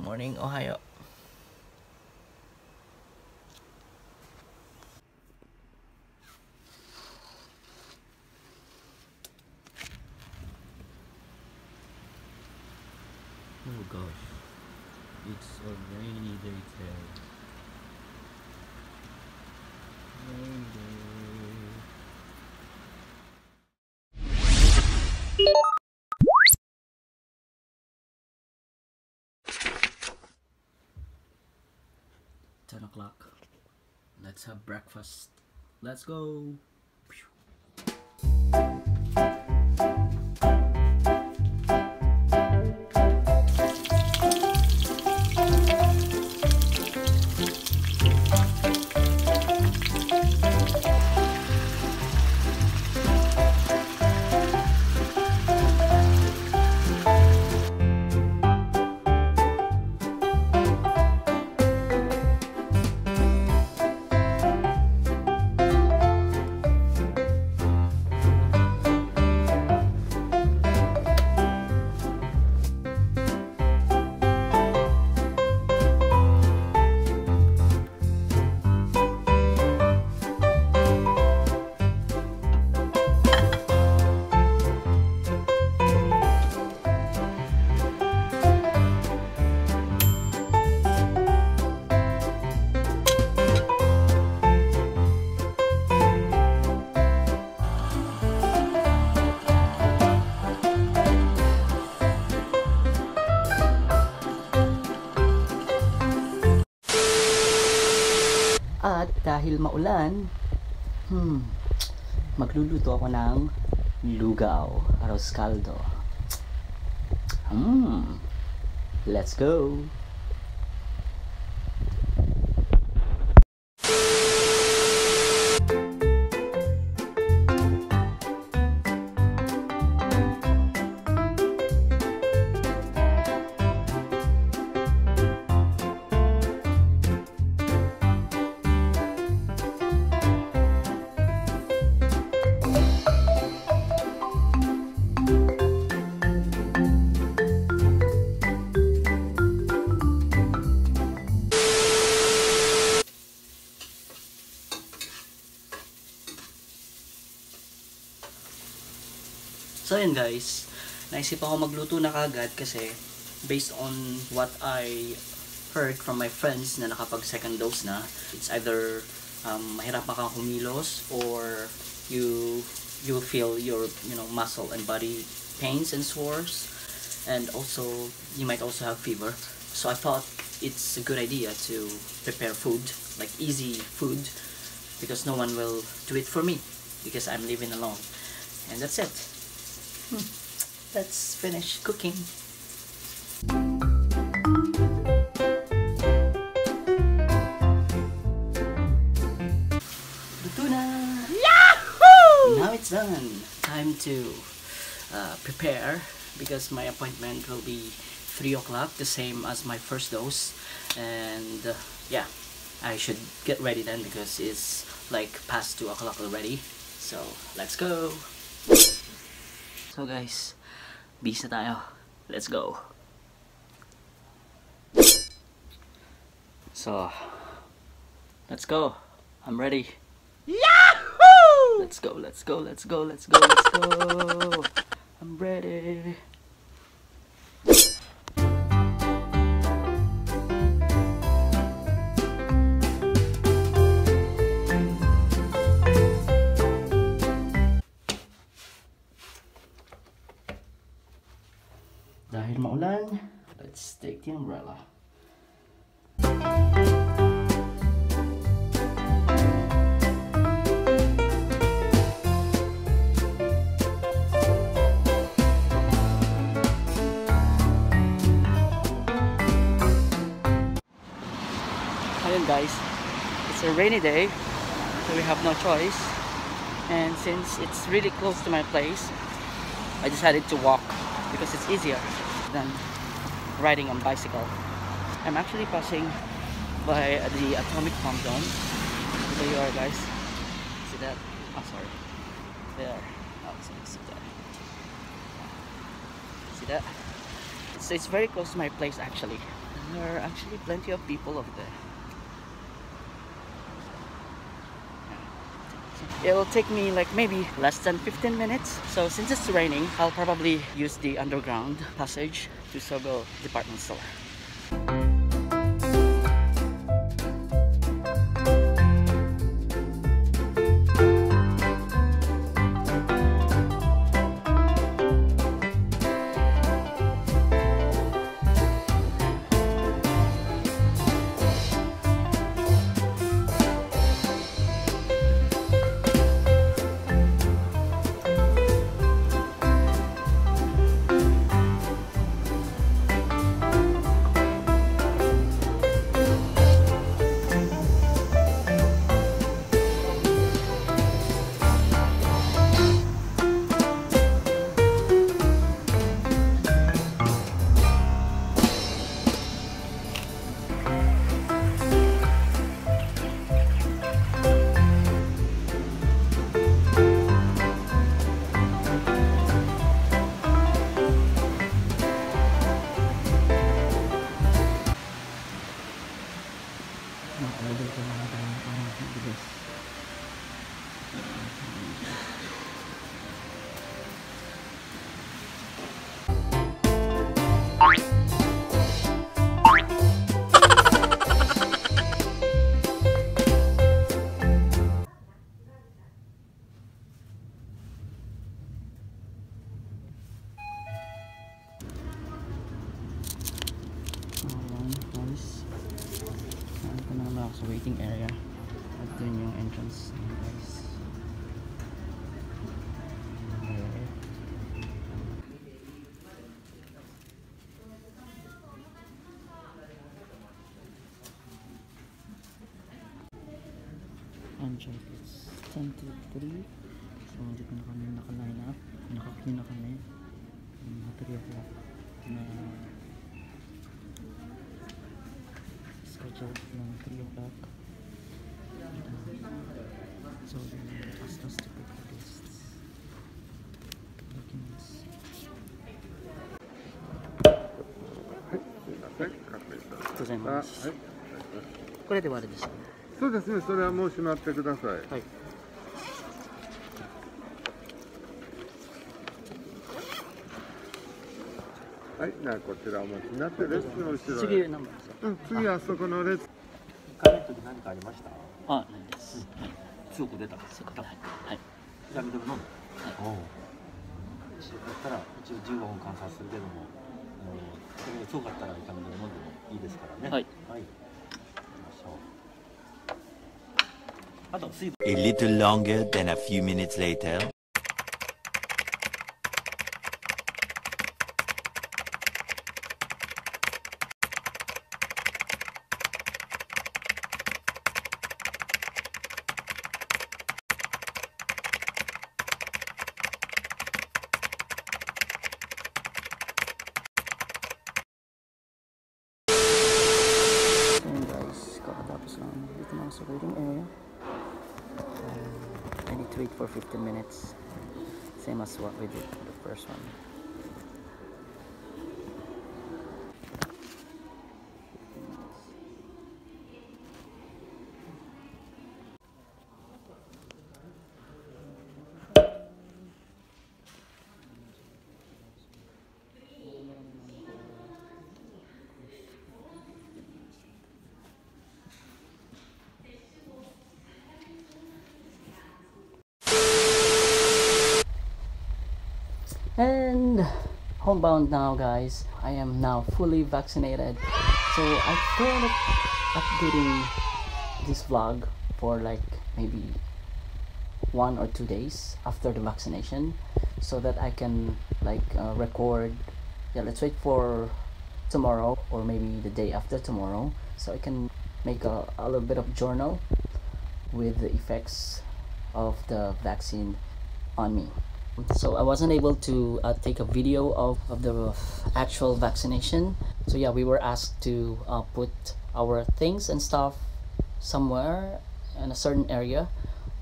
Morning, Ohio. 10 o'clock. Let's have breakfast. Let's go. Dahil maulan, hmm, magluluto ako ng lugaw, arroz caldo. Hmm, let's go! Yun guys, naisip ako magluto na kagad kasi based on what I heard from my friends na nakapag second dose na, it's either um, mahirapan kang humilos or you you feel your you know muscle and body pains and sores. And also you might also have fever. So I thought it's a good idea to prepare food like easy food because no one will do it for me because I'm living alone. And that's it. Let's finish cooking. Luto na! Yahoo! Now it's done. Time to uh, prepare because my appointment will be 3 o'clock, the same as my first dose. And uh, yeah, I should get ready then because it's like past 2 o'clock already. So let's go! So guys, bis na tayo. Let's go. So, let's go. I'm ready. Yahoo! Let's go, let's go, let's go, let's go, let's go. I'm ready. Dahil maulan, let's take the umbrella. Guys, it's a rainy day, so we have no choice. And since it's really close to my place, I decided to walk because it's easier than riding on bicycle. I'm actually passing by the atomic bomb zone. There you are guys. See that? Oh sorry. There. Oh, so you see that. See that? So it's very close to my place actually. There are actually plenty of people over there. It'll take me like maybe less than 15 minutes. So since it's raining, I'll probably use the underground passage to Sogo department store. attention please. Time to three. So, dito na kami naka-line up. Naka-queue na kami. Um, 3 o'clock na scheduled ng 3 o'clock. Um, so, then they asked us to pick the guests. Documents. Thank you. ございます。これで終わりです、ね。そうですね、それはもう閉まってください。はい。はい、じゃあこちらお持ちになって、列の後ろへ。次何番ですか？うん、次あそこの列。帰る時何かありました？あ、ないです。はい。強く出たそういうことはい。はい。じゃあミドル飲むおおだったら一応15分観察するけどもが強かったら痛みで飲んでもいいですからねはいはい I don't see. A little longer than a few minutes later. Wait for 15 minutes. Same as what we did for the first one. And homebound now, guys. I am now fully vaccinated. So I thought of updating this vlog for like maybe one or two days after the vaccination so that I can like uh, record. Yeah, let's wait for tomorrow or maybe the day after tomorrow so I can make a, a little bit of journal with the effects of the vaccine on me. So I wasn't able to uh, take a video of, of the actual vaccination. So yeah, we were asked to uh, put our things and stuff somewhere in a certain area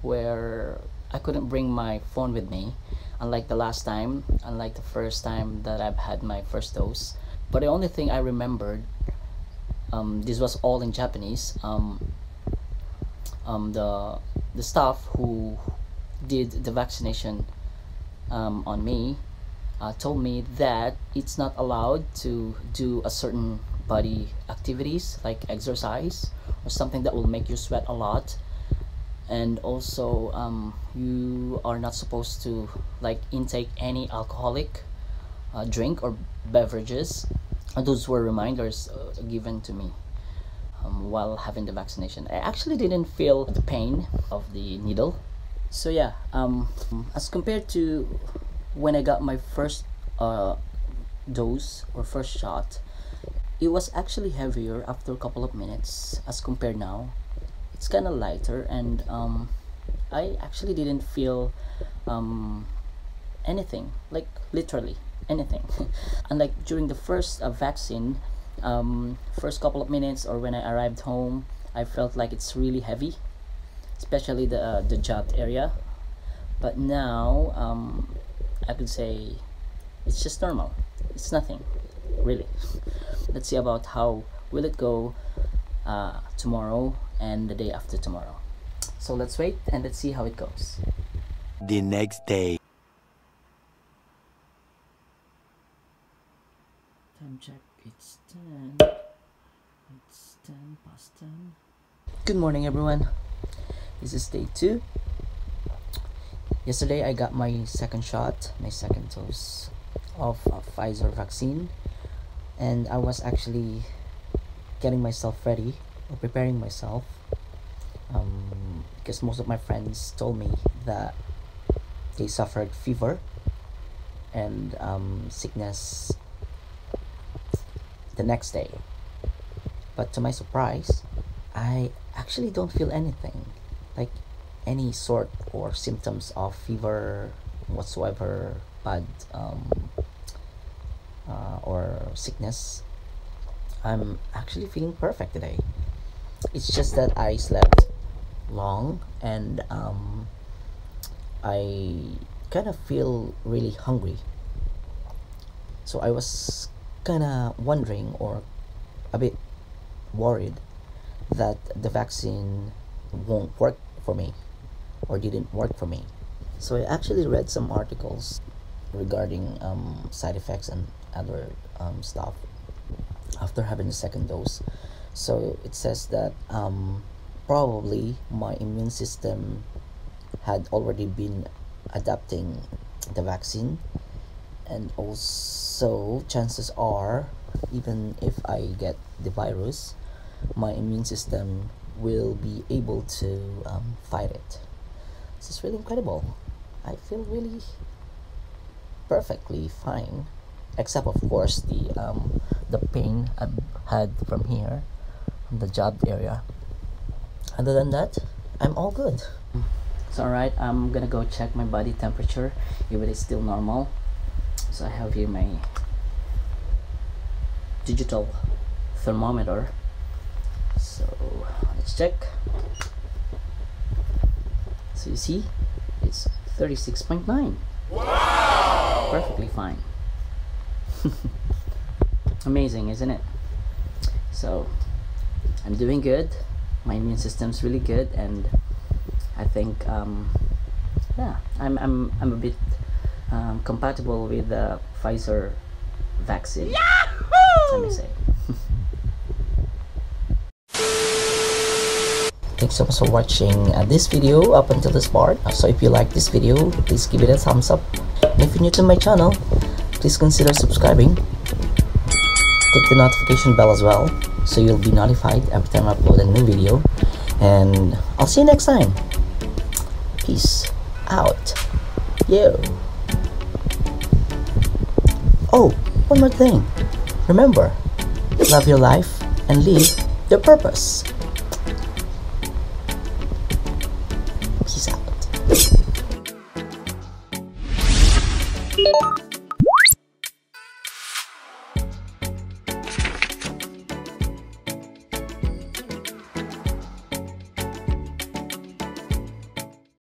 where I couldn't bring my phone with me. Unlike the last time, unlike the first time that I've had my first dose. But the only thing I remembered um, this was all in Japanese. Um, um, the the staff who did the vaccination um, on me uh, told me that it's not allowed to do a certain body activities like exercise or something that will make you sweat a lot. And also um, you are not supposed to like intake any alcoholic uh, drink or beverages. Those were reminders uh, given to me um, while having the vaccination. I actually didn't feel the pain of the needle so yeah um, as compared to when i got my first uh, dose or first shot it was actually heavier after a couple of minutes as compared now. It's kind of lighter and um, I actually didn't feel um, anything like literally anything. Unlike during the first uh, vaccine um, first couple of minutes or when I arrived home I felt like it's really heavy especially the uh, the jaw area. But now um, I could say it's just normal. It's nothing really. Let's see about how will it go uh, tomorrow and the day after tomorrow. So let's wait and let's see how it goes. The next day. time check. It's 10 it's 10 past 10 good morning everyone this is day 2 yesterday i got my second shot my second dose of uh, pfizer vaccine. And i was actually getting myself ready or preparing myself um, because most of my friends told me that they suffered fever and um, sickness the next day. But to my surprise, I actually don't feel anything like any sort or symptoms of fever whatsoever, bad um, uh, or sickness. I'm actually feeling perfect today. It's just that I slept long and um, I kind of feel really hungry. So I was kind of wondering or a bit worried that the vaccine won't work for me or didn't work for me. So I actually read some articles regarding um, side effects and other um, stuff after having the second dose. So it says that um, probably my immune system had already been adapting the vaccine and also chances are even if i get the virus my immune system will be able to um, fight it. This is really incredible. I feel really perfectly fine except of course the um, the pain i had from here from the jabbed area. Other than that i'm all good. It's all right. I'm gonna go check my body temperature if it is still normal. So i have here my digital thermometer. So let's check. So you see it's 36.9 wow! Perfectly fine. Amazing isn't it? So i'm doing good. My immune system's really good and i think um, yeah i'm i'm i'm a bit um, compatible with the pfizer vaccine. Let me say Thanks so much for watching uh, this video up until this part. So if you like this video, please give it a thumbs up. And if you're new to my channel, please consider subscribing. Click the notification bell as well, so you'll be notified every time I upload a new video. And I'll see you next time. Peace out. Yo. Oh, one more thing. Remember, love your life and live your purpose.